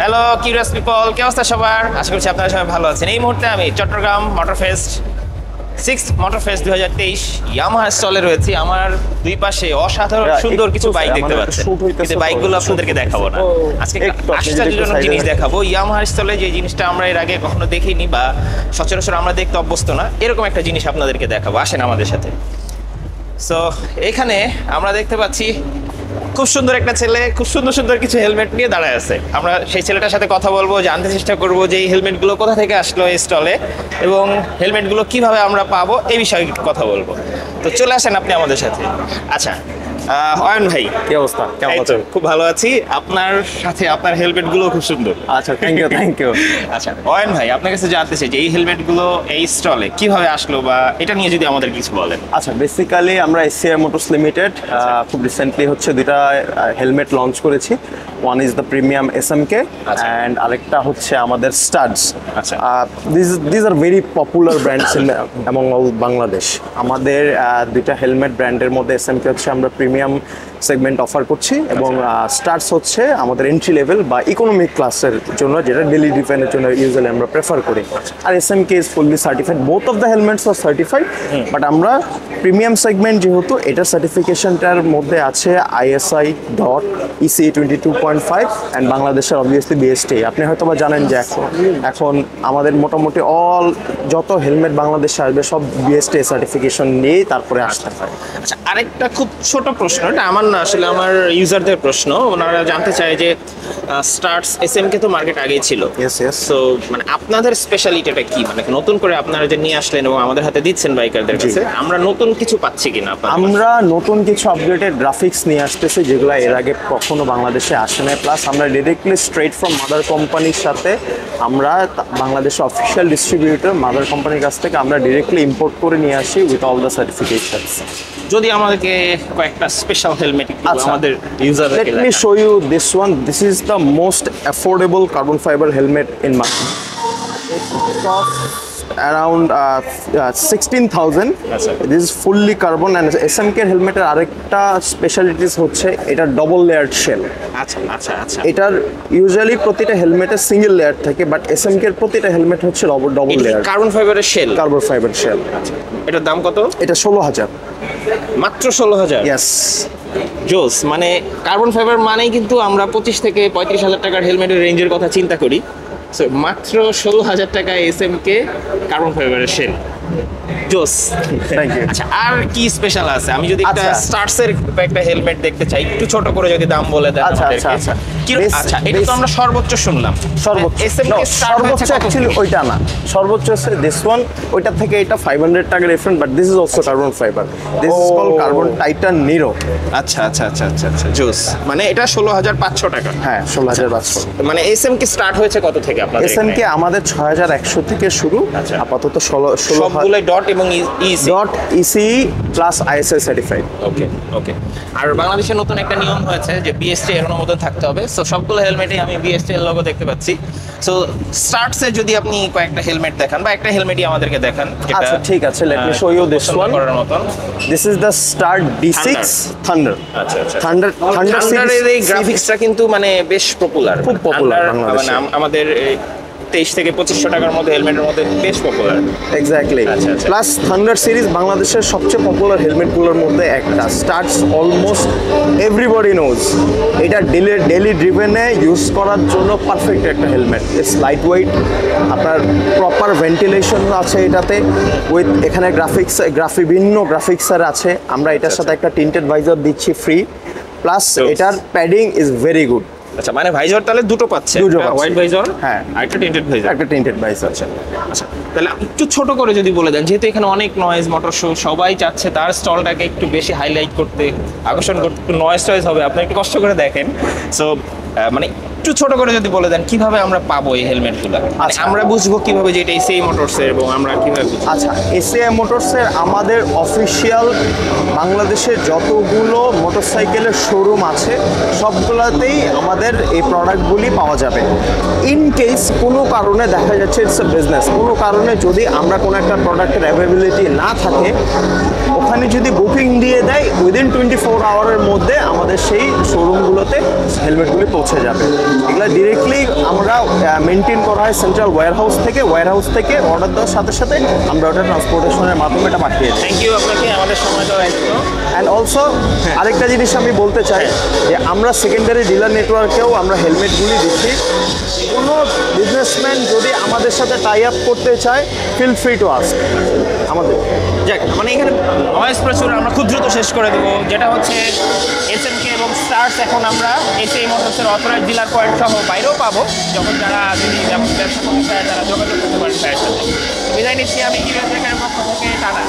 Hello curious people কে অবস্থা সবার? আশা করছি আপনারা সবাই ভালো আছেন। এই মুহূর্তে আমি Chattogram motor fest six motor fest দুই হাজার তেইশ ইয়ামাহা স্টলে রয়েছে। আমার দুই পাশে অসাধারণ সুন্দর কিছু বাইক দেখতে পাচ্ছেন। কিন্তু বাইকগুলো আপনাদেরকে দেখাবো না। আজকে আশ্চর্যজনক জিনিস দেখাবো। ইয়ামাহার স্টলে যে জিনিসটা আমরা এর আগে কখনো দেখিনি বা সচরাচর আমরা দেখতে অভ্যস্ত না এরকম একটা জিনিস আপনাদেরকে দেখাবো। আসেন আমাদের সাথে। সো এখানে আমরা দেখতে পাচ্ছি খুব সুন্দর একটা ছেলে, খুব সুন্দর সুন্দর কিছু হেলমেট নিয়ে দাঁড়ায় আছে। আমরা সেই ছেলেটার সাথে কথা বলব, জানতে চেষ্টা করব যে এই হেলমেটগুলো কোথা থেকে আসলো এই স্টলে এবং হেলমেটগুলো কীভাবে আমরা পাবো, এই বিষয়ে কথা বলব। তো চলে আসেন আপনি আমাদের সাথে। আচ্ছা অয়ন ভাই কি অবস্থা? কেমন আছেন? খুব ভালো আছি। আপনার সাথে আপনার হেলমেটগুলো খুব সুন্দর। আচ্ছা থ্যাংক ইউ থ্যাংক ইউ আচ্ছা অয়ন ভাই আপনার কাছে জানতে চাই যে এই হেলমেটগুলো এই স্টলে কীভাবে আসলো বা এটা নিয়ে যদি আমাদের কিছু বলেন। আচ্ছা বেসিক্যালি আমরা এসিআই মোটরস লিমিটেড খুব রিসেন্টলি হচ্ছে দুটা হেলমেট লঞ্চ করেছি। One is the premium S M K. And আরেকটা হচ্ছে আমাদের স্টাডস আচ্ছা। This this are very popular brands in among all Bangladesh আমাদের দুইটা হেলমেট ব্র্যান্ডের মধ্যে এস এম কে হচ্ছে আমরা প্রিমিয়াম সেগমেন্ট অফার করছি এবং স্টার্টস হচ্ছে আমাদের এন্ট্রি লেভেল বা ইকোনমিক ক্লাসের জন্য যেটা ডেলি ডিফেন্ডের জন্য ইউজুয়ালি আমরা প্রেফার করি। আর S M K is fully certified both of the helmets are certified but আমরা প্রিমিয়াম সেগমেন্ট যেহেতু এটার সার্টিফিকেশনটার মধ্যে আছে ISI dot EC twenty two point five and বাংলাদেশের অবভিয়াসলি বিএসটি আপনি হয়তো বা জানেন যে এখন এখন আমাদের মোটামুটি অল যত হেলমেট বাংলাদেশে আসবে সব বিএসটি সার্টিফিকেশন নিয়েই তারপরে আসতে হয়। আচ্ছা আরেকটা খুব ছোট প্রশ্ন এটা আমার না আসলে আমার ইউজারদের প্রশ্ন। ওনারা জানতে চায় যে স্টার্টস এস এম কে তো মার্কেট আগেই ছিল। সো মানে আপনাদের স্পেশালিটিটা কি? মানে নতুন করে আপনারা যে নিয়ে আসলেন এবং আমাদের হাতে দিচ্ছেন বাইকারদের কাছে আমরা নতুন কিছু পাচ্ছি কিনা আমরা নতুন কিছু আপডেটেড গ্রাফিক্স নিয়ে আসতেছি যেগুলো এর আগে কখনো বাংলাদেশে আসে না প্লাস আমরা ডিরেক্টলি স্ট্রেট ফ্রম মাদার কোম্পানির সাথে আমরা বাংলাদেশের অফিসিয়াল ডিস্ট্রিবিউটর মাদার কোম্পানির কাছ থেকে আমরা ডিরেক্টলি ইম্পোর্ট করে নিয়ে আসি উইথ অল দ্য সার্টিফিকেশনস যদি আমাদেরকে কয়েকটা স্পেশাল হেলমেট আচ্ছা। আমাদের ইউজারদেরকে Let me show you this one this is the most affordable carbon fibre helmet in. It costs around uh, uh, 16,000. আচ্ছা। This is fully carbon and হেলমেটের আরেকটা specialities হচ্ছে এটা ডবল লেয়ার শেল আচ্ছা আচ্ছা আচ্ছা। এটার ইউজুয়ালি প্রতিটা হেলমেটের সিঙ্গেল লেয়ার থাকে বাট এসএমকে এর প্রতিটা হেলমেট হচ্ছে ডবল লেয়ার কার্বন ফাইবারের শেল কার্বন ফাইবার শেল আচ্ছা। এটার দাম কত? এটা ষোলো হাজার। মাত্র ষোলো হাজার ইয়াস জোস মানে কার্বন ফাইবার মানেই কিন্তু আমরা পঁচিশ থেকে পঁয়ত্রিশ হাজার টাকার হেলমেটের রেঞ্জের কথা চিন্তা করি। সো মাত্র ষোলো হাজার টাকা এস এম কে কার্বন ফাইবারের সেল জোস আচ্ছা আর কি স্পেশাল আছে? আমি যদি একটা স্টার্টসের একটা হেলমেট দেখতে চাই একটু ছোট করে যদি দাম বলে দেন আচ্ছা, আচ্ছা, আচ্ছা। আচ্ছা এটা তো আমরা সর্বোচ্চ শুনলাম। সর্বোচ্চ। সর্বোচ্চ অ্যাকচুয়ালি ওইটা না। সর্বোচ্চ হচ্ছে দিস ওয়ান ওইটা থেকে এটা ফাইভ হান্ড্রেড টাকা different but this is also carbon fibre this is call. Carbon titan Nero আচ্ছা আচ্ছা আচ্ছা আচ্ছা আচ্ছা জোস মানে এটা ষোলো হাজার পাঁচশো টাকা। হ্যাঁ ষোলো হাজার পাঁচশো। মানে এস এম কি স্টার্ট হয়েছে কত থেকে এস এম কে আমাদের ছয় হাজার একশো থেকে শুরু। আচ্ছা। আপাতত ষোলো ষোলো ডট এবং dot EC plus ISI certified okay okay আর বাংলাদেশে নতুন একটা নিয়ম হয়েছে যে বিএসটি এর অনুমোদন থাকতে হবে। সো সবগুলো হেলমেটে আমি বিএসটি এর লোগো দেখতে পাচ্ছি। সো স্টার্টসে যদি আপনি কয়েকটা হেলমেট দেখান বা একটা হেলমেটই আমাদেরকে দেখান আচ্ছা, ঠিক আছে, আহ, show you this পছন্দ one. করার মতন। This is the star D six thunder আচ্ছা আচ্ছা। থান্ডার থান্ডার থান্ডারের এই গ্রাফিক্সটা কিন্তু মানে বেশ পপুলার খুব পপুলার বাংলাদেশে। মানে আম- আমাদের তেইশ থেকে পঁচিশশো টাকার মধ্যে হেলমেটের মধ্যে বেশ পপুলার এক্স্যাক্টলি আচ্ছা, আচ্ছা। প্লাস থান্ডার সিরিজ বাংলাদেশের সবচেয়ে পপুলার হেলমেটগুলোর মধ্যে একটা। স্টার্টস অলমোস্ট এভরিবডি নোজ এটা ডেলি ডেলি ড্রিভেনে ইউজ করার জন্য পারফেক্ট একটা হেলমেট। ইটস লাইট ওয়েট আপনার প্রপার ভেন্টিলেশন আছে এটাতে। উইথ এখানে গ্রাফিক্স গ্রাফি ভিন্ন গ্রাফিক্সার আছে। আমরা এটার সাথে একটা টিন্টেড ভাইজার দিচ্ছি ফ্রি প্লাস এটার প্যাডিং ইজ ভেরি গুড আচ্ছা মানে ভাইজার তাহলে দুটো পাচ্ছে দুটো। হোয়াইট ভাইজার হ্যাঁ। আর একটা টিন্টেড ভাইজার একটা টিন্টেড ভাইজার আচ্ছা আচ্ছা তাহলে একটু ছোট করে যদি বলে দেন যেহেতু এখানে অনেক নয়েজ মোটর শো সবাই চাচ্ছে তার স্টলটাকে একটু বেশি হাইলাইট করতে আকর্ষণ করতে একটু নয়েজ টয়েজ হবে আপনি একটু কষ্ট করে দেখেন সো মানে একটু ছোট করে যদি বলে দেন কীভাবে আমরা পাবো এই হেলমেটগুলো? মানে আচ্ছা। আমরা বুঝব কীভাবে যে এটা সেই মোটরসের এবং আমরা কীভাবে বুঝব? আচ্ছা এসএ মোটরসের আমাদের অফিসিয়াল বাংলাদেশের যতগুলো মোটরসাইকেলের শোরুম আছে সবগুলোতেই আমাদের এই প্রোডাক্টগুলি পাওয়া যাবে। ইন কেস কোনো কারণে দেখা যাচ্ছে ইটস এ বিজনেস কোনো কারণে যদি আমরা কোনো একটা প্রোডাক্টের অ্যাভেলেবিলিটি না থাকে ওখানে যদি বুকিং দিয়ে দেয় উইদিন টোয়েন্টি ফোর আওয়ারের মধ্যে আমাদের সেই শোরুমগুলোতে হেলমেটগুলি পৌঁছে যাবে। এগুলো ডিরেক্টলি আমরা মেনটেন করা হয় সেন্ট্রাল ওয়্যার হাউস থেকে। ওয়্যার হাউস থেকে অর্ডার দেওয়ার সাথে সাথে আমরা ওটা ট্রান্সপোর্টেশনের মাধ্যমে এটা পাঠিয়ে দিই। থ্যাংক ইউ আপনাকে আমাদের সময় দেওয়ার জন্য অ্যান্ড অলসো আরেকটা জিনিস আমি বলতে চাই যে আমরা সেকেন্ডারি ডিলার নেটওয়ার্কেও আমরা হেলমেটগুলি দিচ্ছি। কোনো বিজনেসম্যান যদি আমাদের সাথে টাই আপ করতে চায় ফিল ফ্রি টু আস্ক আমাদের। যাক মানে এখানে ভয়েস প্রচুর, আমরা খুব দ্রুত শেষ করে দেবো। যেটা হচ্ছে এস এম কে এবং স্টার্স এখন আমরা এসে মোটরসের অথরাইজ ডিলার পয়েন্ট সহ বাইরেও পাবো, যখন যারা যদি ব্যবসা করতে চায় তারা যোগাযোগ করতে পারেন সাথে বিদায় নিচ্ছি আমি কি ব্যবসা থেকে, টাটা।